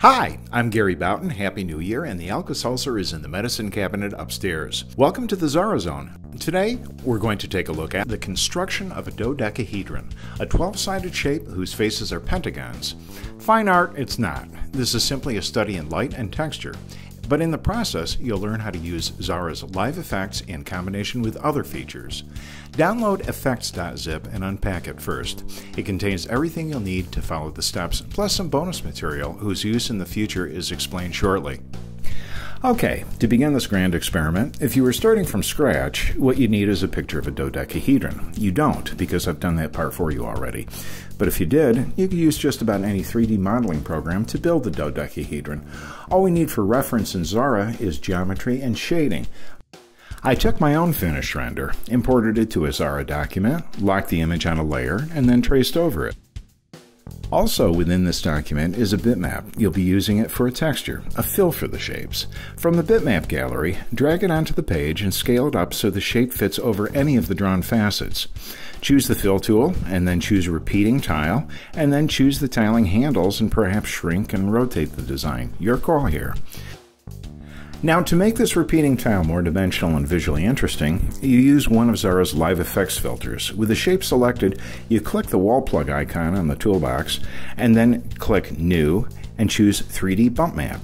Hi, I'm Gary Bouton. Happy New Year, and the Alka-Seltzer is in the medicine cabinet upstairs. Welcome to the Xara Xone. Today, we're going to take a look at the construction of a dodecahedron, a 12-sided shape whose faces are pentagons. Fine art, it's not. This is simply a study in light and texture. But in the process, you'll learn how to use Xara's live effects in combination with other features. Download effects.zip and unpack it first. It contains everything you'll need to follow the steps, plus some bonus material whose use in the future is explained shortly. Okay, to begin this grand experiment, if you were starting from scratch, what you need is a picture of a dodecahedron. You don't, because I've done that part for you already. But if you did, you could use just about any 3D modeling program to build the dodecahedron. All we need for reference in Xara is geometry and shading. I took my own finished render, imported it to a Xara document, locked the image on a layer, and then traced over it. Also within this document is a bitmap. You'll be using it for a texture, a fill for the shapes. From the bitmap gallery, drag it onto the page and scale it up so the shape fits over any of the drawn facets. Choose the fill tool, and then choose repeating tile, and then choose the tiling handles and perhaps shrink and rotate the design. Your call here. Now, to make this repeating tile more dimensional and visually interesting, you use one of Xara's Live Effects filters. With the shape selected, you click the wall plug icon on the toolbox, and then click New and choose 3D Bump Map.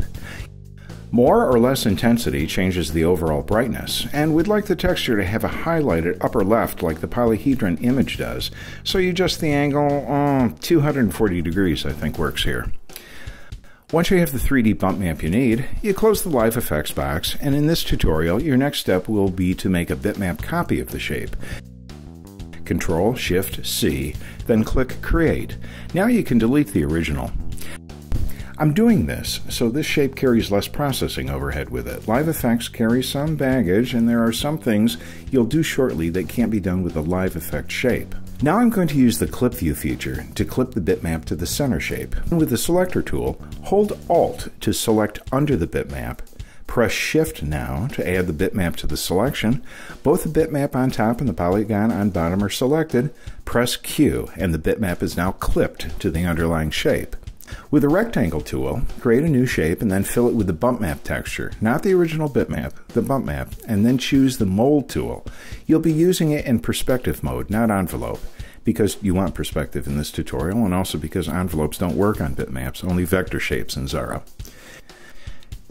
More or less intensity changes the overall brightness, and we'd like the texture to have a highlighted upper left like the polyhedron image does, so you adjust the angle, uh, 240 degrees I think works here. Once you have the 3D bump map you need, you close the Live Effects box, and in this tutorial, your next step will be to make a bitmap copy of the shape. Control Shift C, then click Create. Now you can delete the original. I'm doing this so this shape carries less processing overhead with it. Live Effects carry some baggage, and there are some things you'll do shortly that can't be done with a Live Effect shape. Now I'm going to use the Clip View feature to clip the bitmap to the center shape. With the Selector tool, hold Alt to select under the bitmap, press Shift now to add the bitmap to the selection. Both the bitmap on top and the polygon on bottom are selected. Press Q and the bitmap is now clipped to the underlying shape. With a rectangle tool, create a new shape and then fill it with the bump map texture, not the original bitmap, the bump map, and then choose the mold tool. You'll be using it in perspective mode, not envelope, because you want perspective in this tutorial and also because envelopes don't work on bitmaps, only vector shapes in Xara.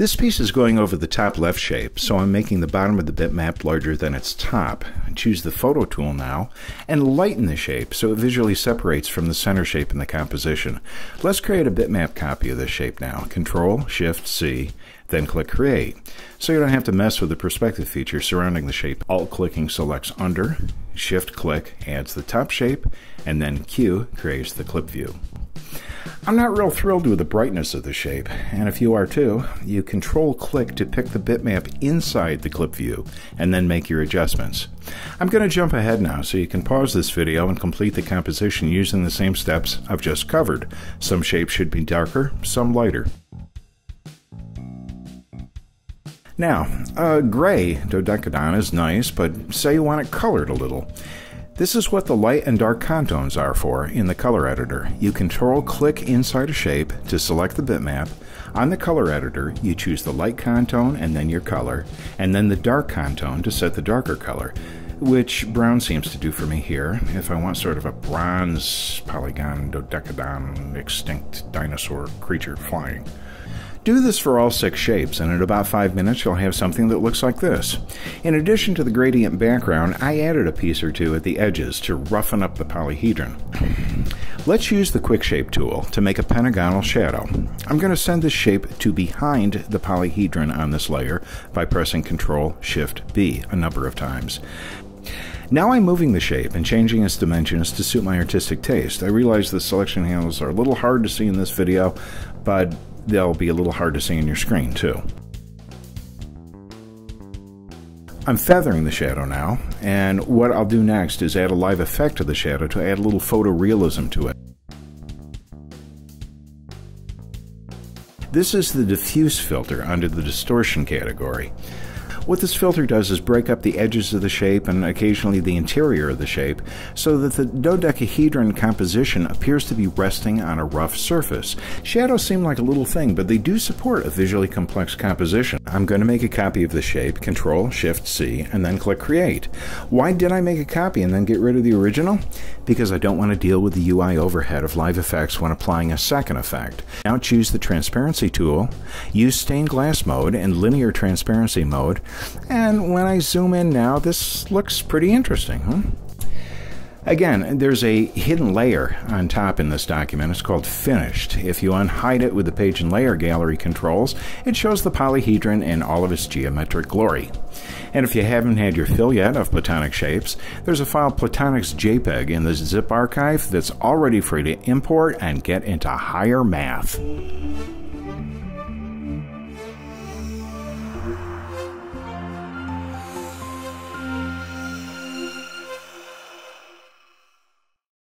This piece is going over the top left shape, so I'm making the bottom of the bitmap larger than its top. choose the photo tool now and lighten the shape so it visually separates from the center shape in the composition. Let's create a bitmap copy of this shape now. Control Shift C, then click Create. So you don't have to mess with the perspective feature surrounding the shape. Alt clicking selects under, Shift click adds the top shape, and then Q creates the clip view. I'm not real thrilled with the brightness of the shape, and if you are too, you control click to pick the bitmap inside the clip view and then make your adjustments. I'm going to jump ahead now so you can pause this video and complete the composition using the same steps I've just covered. Some shapes should be darker, some lighter. Now, a gray dodecadon is nice, but say you want it colored a little. This is what the light and dark contones are for in the color editor. You control click inside a shape to select the bitmap. On the color editor, you choose the light contone and then your color, and then the dark contone to set the darker color, which brown seems to do for me here. If I want sort of a bronze polygon dodecadon extinct dinosaur creature flying. Do this for all six shapes, and in about five minutes you'll have something that looks like this. In addition to the gradient background, I added a piece or two at the edges to roughen up the polyhedron. Let's use the Quick Shape tool to make a pentagonal shadow. I'm going to send this shape to behind the polyhedron on this layer by pressing Ctrl Shift B a number of times. Now I'm moving the shape and changing its dimensions to suit my artistic taste. I realize the selection handles are a little hard to see in this video, but they'll be a little hard to see on your screen too. I'm feathering the shadow now, and what I'll do next is add a live effect to the shadow to add a little photorealism to it. This is the diffuse filter under the distortion category. What this filter does is break up the edges of the shape and occasionally the interior of the shape so that the dodecahedron composition appears to be resting on a rough surface. Shadows seem like a little thing, but they do support a visually complex composition. I'm going to make a copy of the shape, Control Shift C, and then click Create. Why did I make a copy and then get rid of the original? Because I don't want to deal with the UI overhead of live effects when applying a second effect. Now choose the transparency tool, use stained glass mode and linear transparency mode, and when I zoom in now, this looks pretty interesting, huh? Again, there's a hidden layer on top in this document. It's called Finished. If you unhide it with the Page and Layer Gallery controls, it shows the polyhedron in all of its geometric glory. And if you haven't had your fill yet of platonic shapes, there's a file Platonics JPEG in the zip archive that's already free to import and get into higher math.